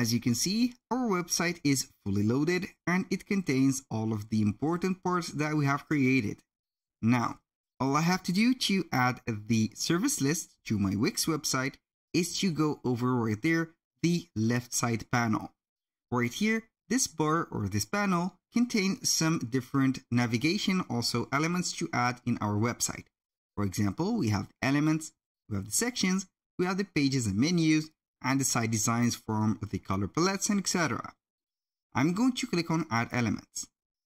As you can see, our website is fully loaded and it contains all of the important parts that we have created. Now, all I have to do to add the service list to my Wix website is to go over right there, the left side panel. Right here, this bar or this panel contains some different navigation also elements to add in our website. For example, we have elements, we have the sections, we have the pages and menus, and the site designs from the color palettes and etc. I'm going to click on add elements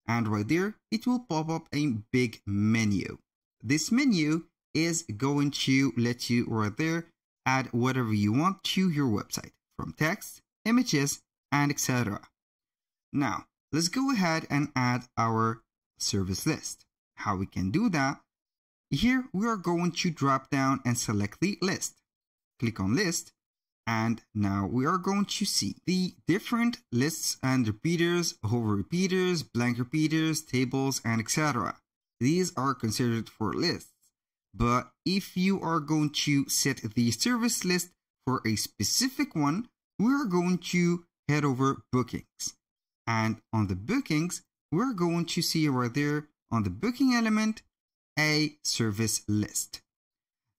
and right there it will pop up a big menu. This menu is going to let you right there add whatever you want to your website from text, images, and etc. Now let's go ahead and add our service list. How we can do that? Here we are going to drop down and select the list. Click on list and now we are going to see the different lists and repeaters, hover repeaters, blank repeaters, tables, and etc. These are considered for lists. But if you are going to set the service list for a specific one, we are going to head over bookings. And on the bookings, we're going to see right there on the booking element, a service list.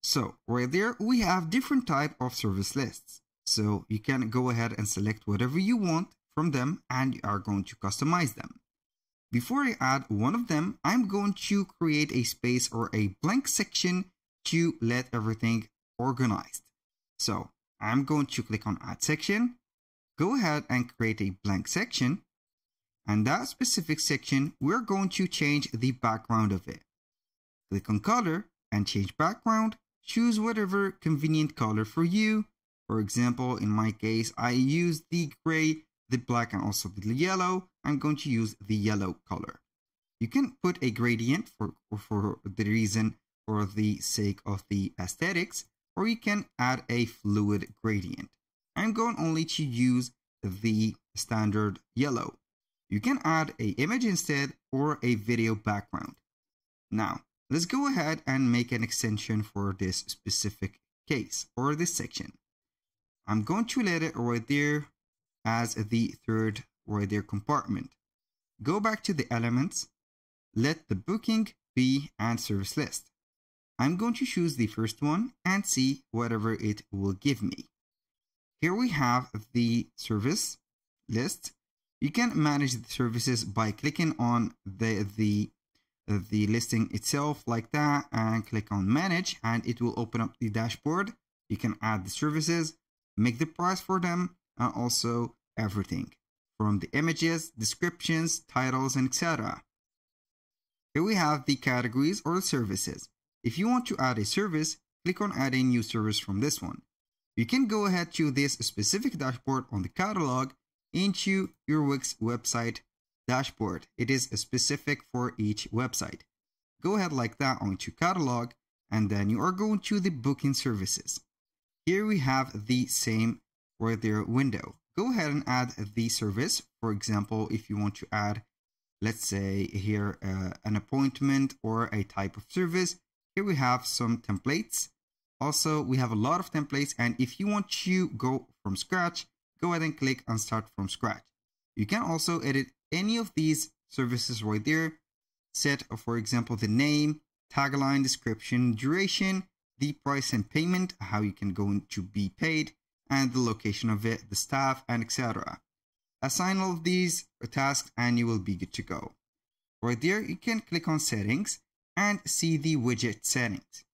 So right there, we have different type of service lists. So you can go ahead and select whatever you want from them and you are going to customize them. Before I add one of them, I'm going to create a space or a blank section to let everything organized. So I'm going to click on add section, go ahead and create a blank section. And that specific section, we're going to change the background of it. Click on color and change background choose whatever convenient color for you. For example, in my case, I use the gray, the black, and also the yellow. I'm going to use the yellow color. You can put a gradient for, for the reason for the sake of the aesthetics, or you can add a fluid gradient. I'm going only to use the standard yellow. You can add a image instead or a video background. Now, Let's go ahead and make an extension for this specific case or this section. I'm going to let it right there as the third right there compartment. Go back to the elements, let the booking be and service list. I'm going to choose the first one and see whatever it will give me. Here we have the service list. You can manage the services by clicking on the, the the listing itself like that and click on manage and it will open up the dashboard. You can add the services, make the price for them and also everything from the images, descriptions, titles, and etc. Here we have the categories or services. If you want to add a service, click on add a new service from this one. You can go ahead to this specific dashboard on the catalog into your Wix website dashboard. It is specific for each website. Go ahead like that onto catalog and then you are going to the booking services. Here we have the same right there window. Go ahead and add the service. For example, if you want to add, let's say here uh, an appointment or a type of service, here we have some templates. Also, we have a lot of templates and if you want to go from scratch, go ahead and click on start from scratch. You can also edit any of these services right there. Set, uh, for example, the name, tagline, description, duration, the price and payment, how you can go to be paid, and the location of it, the staff, and etc. Assign all of these tasks and you will be good to go. Right there, you can click on settings and see the widget settings.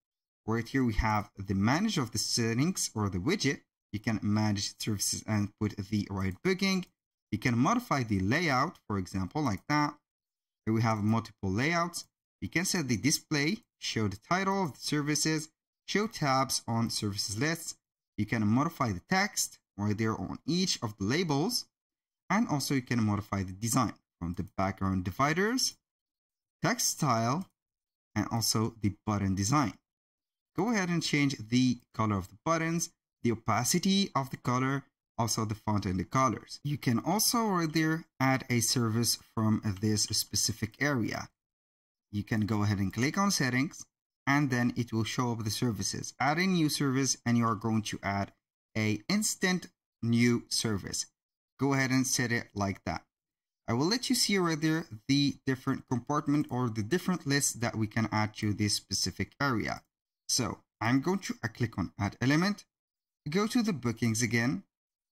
Right here, we have the manage of the settings or the widget. You can manage services and put the right booking you can modify the layout, for example, like that. Here we have multiple layouts. You can set the display, show the title of the services, show tabs on services lists. You can modify the text right there on each of the labels. And also you can modify the design from the background dividers, text style, and also the button design. Go ahead and change the color of the buttons, the opacity of the color, also the font and the colors. You can also right there add a service from this specific area. You can go ahead and click on settings and then it will show up the services. Add a new service and you are going to add a instant new service. go ahead and set it like that. I will let you see right there the different compartment or the different lists that we can add to this specific area. So I'm going to uh, click on add element, go to the bookings again,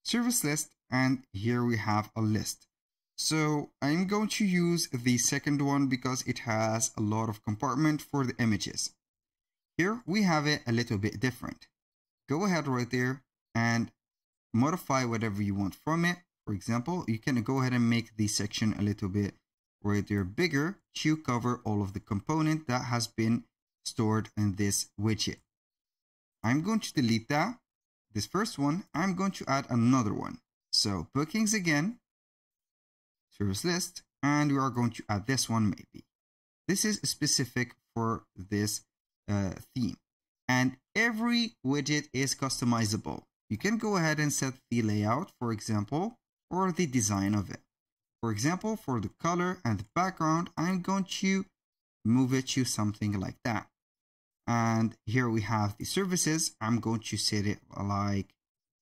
service list, and here we have a list. So I'm going to use the second one because it has a lot of compartment for the images. Here we have it a little bit different. Go ahead right there and modify whatever you want from it. For example, you can go ahead and make the section a little bit right there bigger to cover all of the component that has been stored in this widget. I'm going to delete that. This first one, I'm going to add another one. So bookings again, service list, and we are going to add this one maybe. This is specific for this uh, theme. And every widget is customizable. You can go ahead and set the layout, for example, or the design of it. For example, for the color and the background, I'm going to move it to something like that. And here we have the services. I'm going to set it like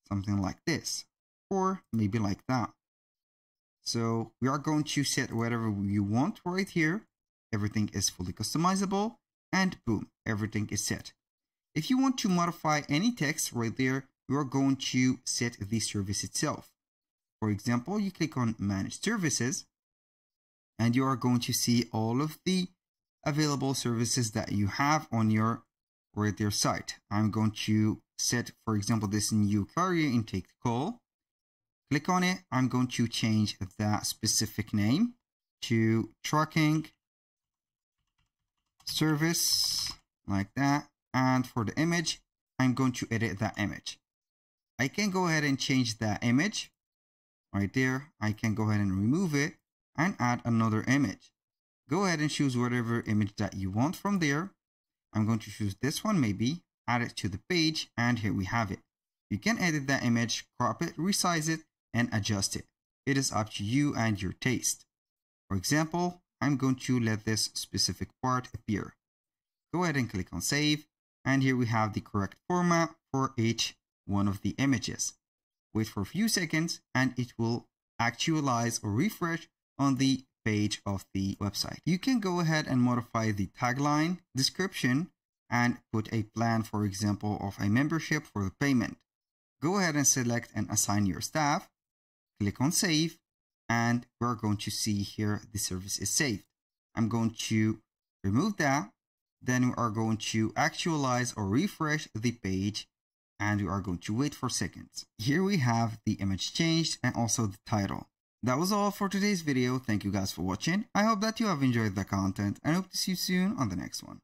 something like this, or maybe like that. So we are going to set whatever you want right here. Everything is fully customizable and boom, everything is set. If you want to modify any text right there, you are going to set the service itself. For example, you click on manage services and you are going to see all of the available services that you have on your right your site. I'm going to set, for example, this new carrier intake call click on it, I'm going to change that specific name to tracking service like that. And for the image, I'm going to edit that image. I can go ahead and change that image right there. I can go ahead and remove it and add another image. Go ahead and choose whatever image that you want from there. I'm going to choose this one maybe, add it to the page, and here we have it. You can edit that image, crop it, resize it, and adjust it. It is up to you and your taste. For example, I'm going to let this specific part appear. Go ahead and click on save and here we have the correct format for each one of the images. Wait for a few seconds and it will actualize or refresh on the page of the website. You can go ahead and modify the tagline, description, and put a plan, for example, of a membership for the payment. Go ahead and select and assign your staff click on save and we're going to see here the service is saved. I'm going to remove that. Then we are going to actualize or refresh the page and we are going to wait for seconds. Here we have the image changed and also the title. That was all for today's video. Thank you guys for watching. I hope that you have enjoyed the content and hope to see you soon on the next one.